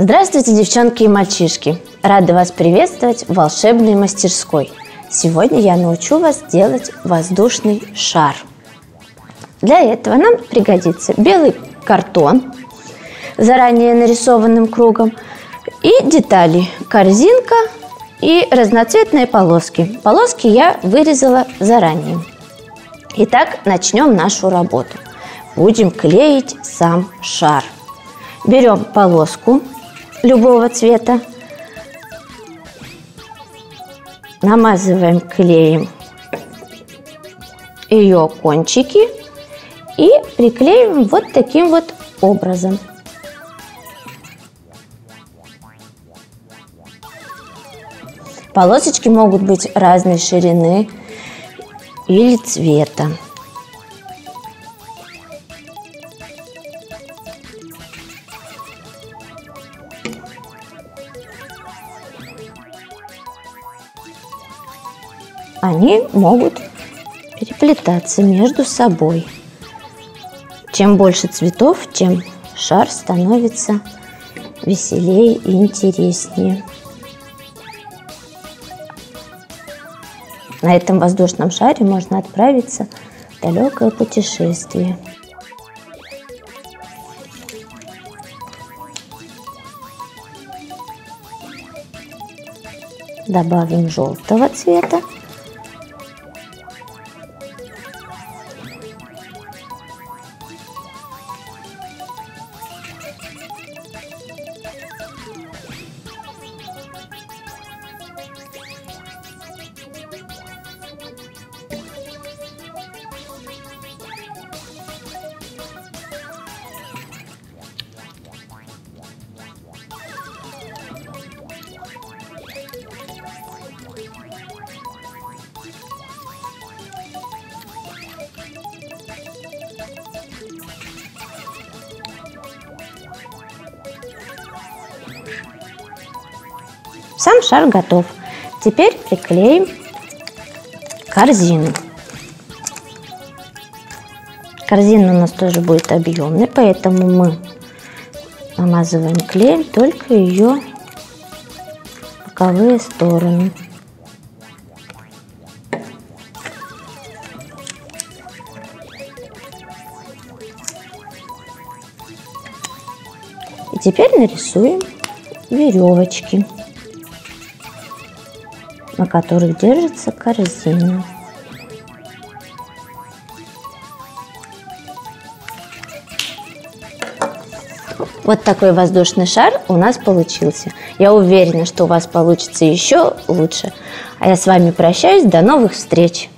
Здравствуйте, девчонки и мальчишки! Рада вас приветствовать в волшебной мастерской. Сегодня я научу вас делать воздушный шар. Для этого нам пригодится белый картон, заранее нарисованным кругом, и детали – корзинка и разноцветные полоски. Полоски я вырезала заранее. Итак, начнем нашу работу. Будем клеить сам шар. Берем полоску любого цвета, намазываем клеем ее кончики и приклеиваем вот таким вот образом. Полосочки могут быть разной ширины или цвета. Они могут переплетаться между собой. Чем больше цветов, тем шар становится веселее и интереснее. На этом воздушном шаре можно отправиться в далекое путешествие. Добавим желтого цвета. Сам шар готов. Теперь приклеим корзину. Корзина у нас тоже будет объемной, поэтому мы намазываем клеем только ее боковые стороны. И теперь нарисуем веревочки на которых держится корзина. Вот такой воздушный шар у нас получился. Я уверена, что у вас получится еще лучше. А я с вами прощаюсь. До новых встреч!